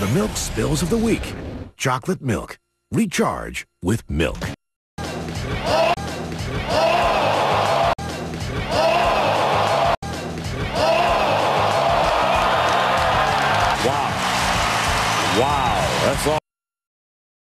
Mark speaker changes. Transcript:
Speaker 1: The milk spills of the week. Chocolate milk. Recharge with milk.
Speaker 2: Wow. Wow. That's all.